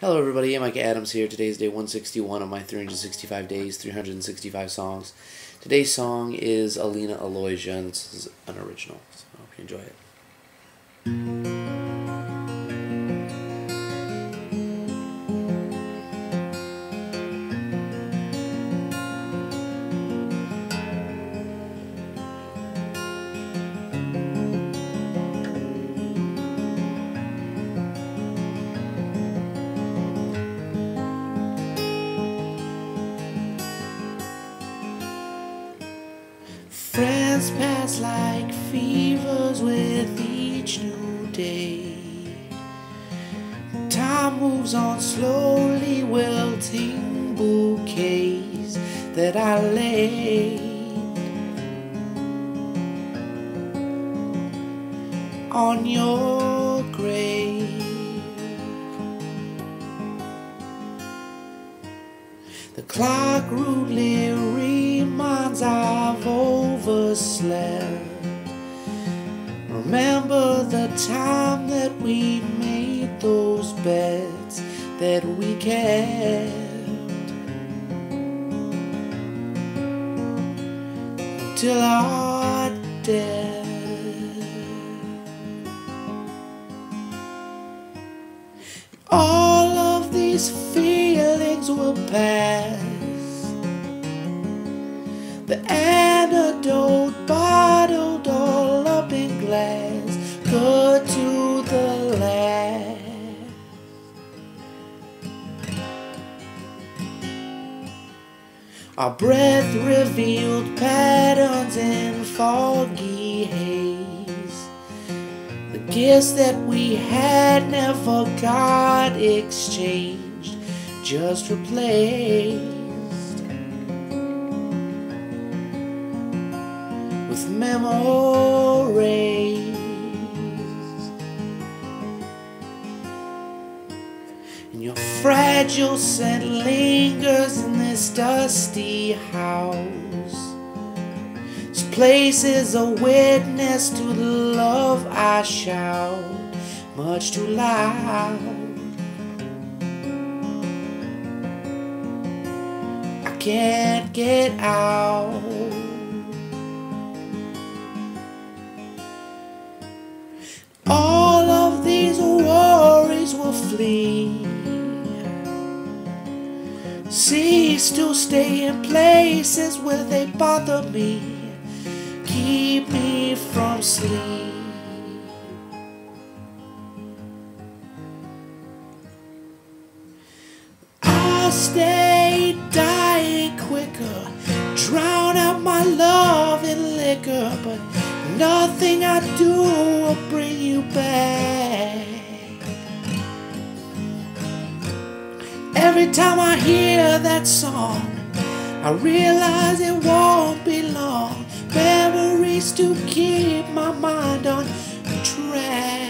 Hello everybody, Micah Adams here. Today's day 161 of my 365 days, 365 songs. Today's song is Alina Aloysia, and this is an original, so I hope you enjoy it. Friends pass like fevers with each new day. Time moves on slowly, wilting bouquets that I laid on your The clock rudely reminds I've overslept. Remember the time that we made those bets that we kept till our death. All of these will pass. The antidote bottled all up in glass, good to the last. Our breath revealed patterns in foggy haze. The gifts that we had never got exchanged, just replaced with memories. And your fragile scent lingers in this dusty house. This place is a witness to the love I shout, much too loud. Can't get out. All of these worries will flee. Cease to stay in places where they bother me, keep me from sleep. I'll stay love in liquor, but nothing I do will bring you back. Every time I hear that song, I realize it won't be long. Memories to keep my mind on track.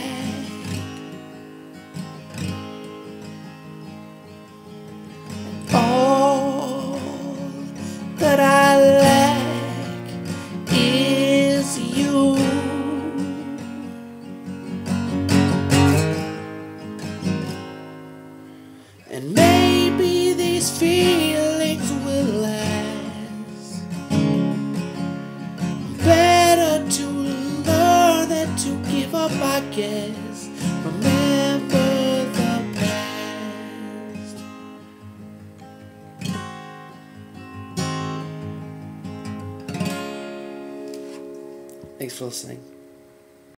Feelings will last. Better to learn than to give up, I guess. Remember the past. Thanks for listening.